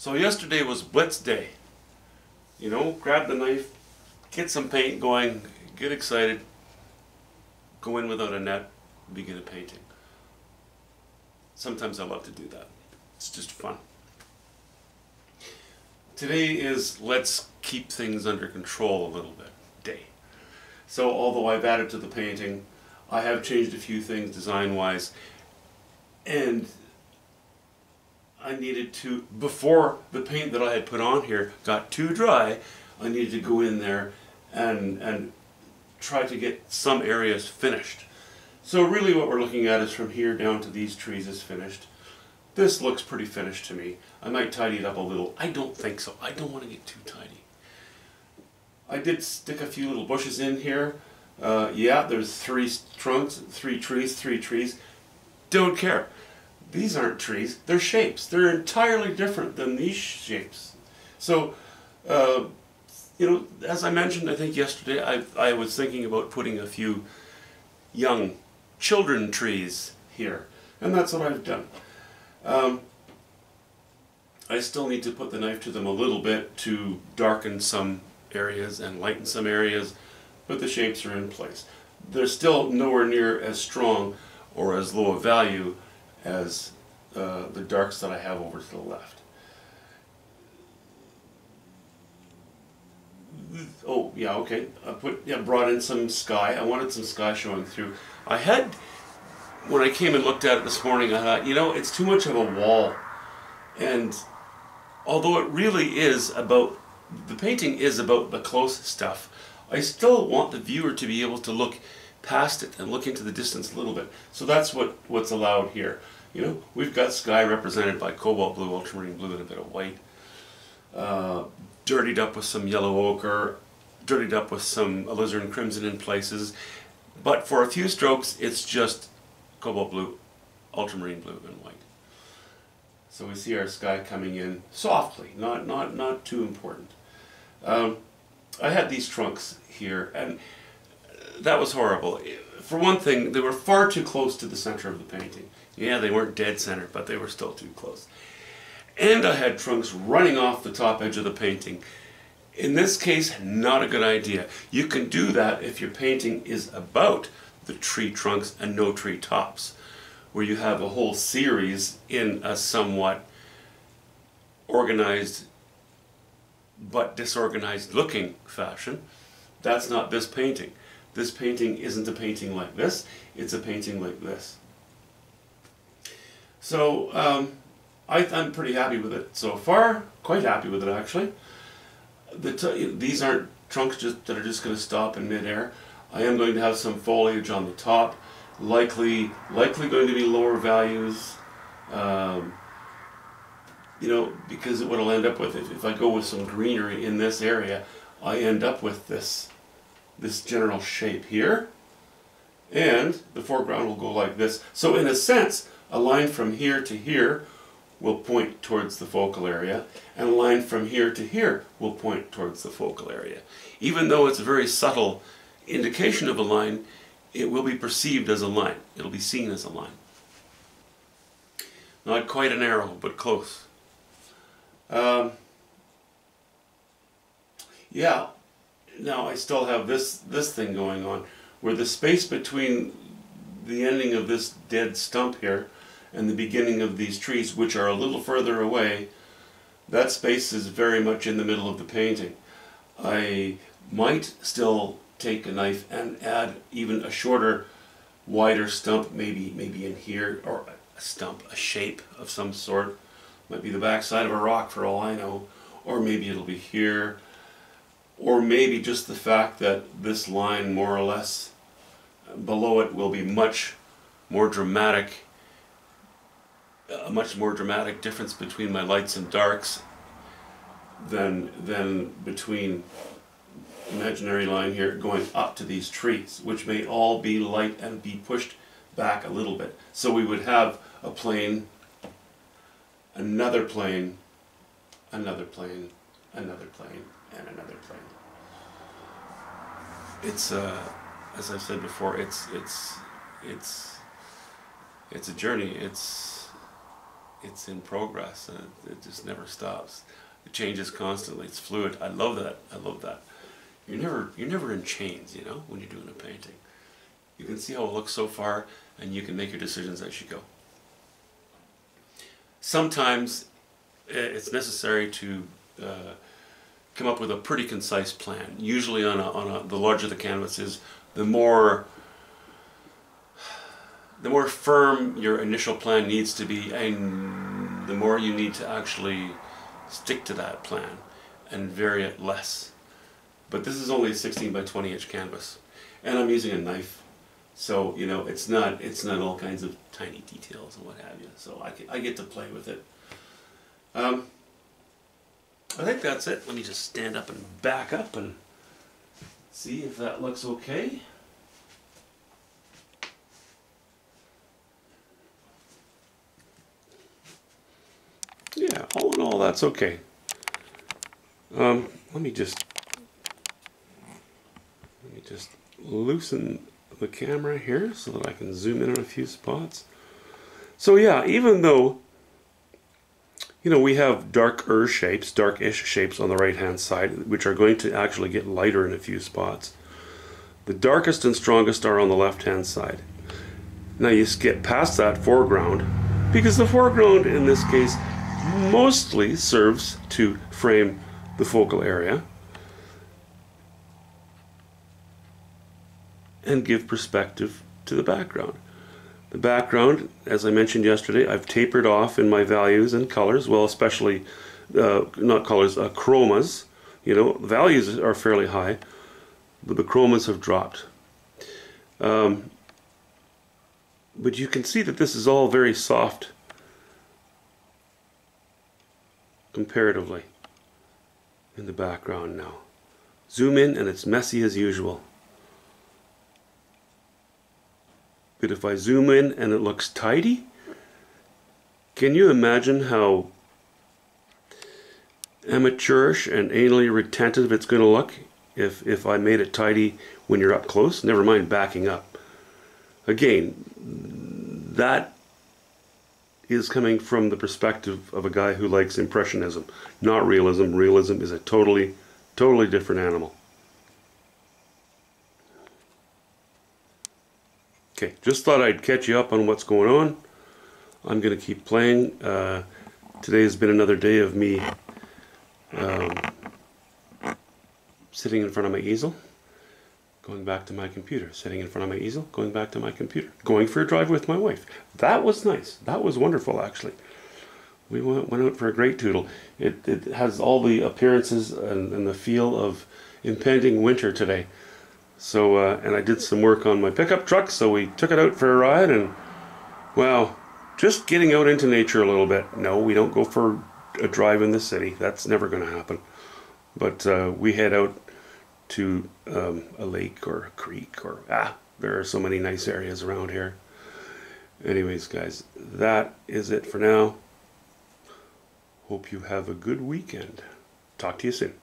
So yesterday was Blitz Day. You know, grab the knife, get some paint going, get excited, go in without a net, begin a painting. Sometimes I love to do that. It's just fun. Today is let's keep things under control a little bit day. So although I've added to the painting, I have changed a few things design wise and I needed to, before the paint that I had put on here got too dry, I needed to go in there and, and try to get some areas finished. So really what we're looking at is from here down to these trees is finished. This looks pretty finished to me. I might tidy it up a little. I don't think so. I don't want to get too tidy. I did stick a few little bushes in here. Uh, yeah, there's three trunks, three trees, three trees. Don't care. These aren't trees, they're shapes. They're entirely different than these shapes. So, uh, you know, as I mentioned, I think yesterday, I, I was thinking about putting a few young children trees here. And that's what I've done. Um, I still need to put the knife to them a little bit to darken some areas and lighten some areas, but the shapes are in place. They're still nowhere near as strong or as low a value as uh, the darks that I have over to the left. Oh, yeah, okay. I put, yeah, brought in some sky. I wanted some sky showing through. I had, when I came and looked at it this morning, I thought, you know, it's too much of a wall. And although it really is about, the painting is about the close stuff, I still want the viewer to be able to look past it and look into the distance a little bit. So that's what, what's allowed here. You know, we've got sky represented by cobalt blue, ultramarine blue, and a bit of white. Uh, dirtied up with some yellow ochre, dirtied up with some alizarin crimson in places. But for a few strokes, it's just cobalt blue, ultramarine blue, and white. So we see our sky coming in softly, not, not, not too important. Um, I had these trunks here, and that was horrible. For one thing, they were far too close to the center of the painting. Yeah, they weren't dead center, but they were still too close. And I had trunks running off the top edge of the painting. In this case, not a good idea. You can do that if your painting is about the tree trunks and no tree tops, where you have a whole series in a somewhat organized but disorganized looking fashion. That's not this painting. This painting isn't a painting like this, it's a painting like this. So um, I, am pretty happy with it so far, quite happy with it actually. The these aren't trunks just that are just going to stop in midair. I am going to have some foliage on the top, likely likely going to be lower values. Um, you know, because what I'll end up with, if, if I go with some greenery in this area, I end up with this this general shape here, and the foreground will go like this. So in a sense, a line from here to here will point towards the focal area, and a line from here to here will point towards the focal area. Even though it's a very subtle indication of a line, it will be perceived as a line. It'll be seen as a line. Not quite an arrow, but close. Um, yeah, now I still have this, this thing going on, where the space between the ending of this dead stump here and the beginning of these trees, which are a little further away, that space is very much in the middle of the painting. I might still take a knife and add even a shorter, wider stump, maybe maybe in here, or a stump, a shape of some sort. Might be the backside of a rock for all I know, or maybe it'll be here, or maybe just the fact that this line more or less below it will be much more dramatic a much more dramatic difference between my lights and darks than than between imaginary line here going up to these trees which may all be light and be pushed back a little bit. So we would have a plane another plane another plane another plane and another plane it's uh as I've said before it's it's it's it's a journey it's it's in progress and it, just never stops. It changes constantly. It's fluid. I love that. I love that. You're never you're never in chains, you know, when you're doing a painting. You can see how it looks so far, and you can make your decisions as you go. Sometimes eh, it's necessary to uh, come up with a pretty concise plan. Usually, on a, on a, the larger the canvas is, the more the more firm your initial plan needs to be, and the more you need to actually stick to that plan and vary it less. But this is only a 16 by 20 inch canvas, and I'm using a knife, so you know it's not it's not all kinds of tiny details and what have you. So I, I get to play with it. Um, I think that's it. Let me just stand up and back up and see if that looks okay. Yeah, all in all, that's okay. Um, let me just let me just loosen the camera here so that I can zoom in on a few spots. So yeah, even though you know we have darker shapes, darkish shapes on the right hand side, which are going to actually get lighter in a few spots. The darkest and strongest are on the left hand side. Now you skip past that foreground because the foreground in this case mostly serves to frame the focal area and give perspective to the background. The background, as I mentioned yesterday, I've tapered off in my values and colors, well, especially uh, not colors, uh, chromas. You know, values are fairly high, but the chromas have dropped. Um, but you can see that this is all very soft comparatively in the background now. Zoom in and it's messy as usual. But if I zoom in and it looks tidy, can you imagine how amateurish and anally retentive it's going to look if, if I made it tidy when you're up close? Never mind backing up. Again, that is coming from the perspective of a guy who likes impressionism, not realism. Realism is a totally, totally different animal. Okay, just thought I'd catch you up on what's going on. I'm going to keep playing. Uh, today has been another day of me um, sitting in front of my easel going back to my computer, sitting in front of my easel, going back to my computer, going for a drive with my wife. That was nice. That was wonderful, actually. We went, went out for a great toodle. It, it has all the appearances and, and the feel of impending winter today. So, uh, and I did some work on my pickup truck, so we took it out for a ride, and well, just getting out into nature a little bit. No, we don't go for a drive in the city. That's never going to happen. But uh, we head out to um, a lake or a creek or ah there are so many nice areas around here anyways guys that is it for now hope you have a good weekend talk to you soon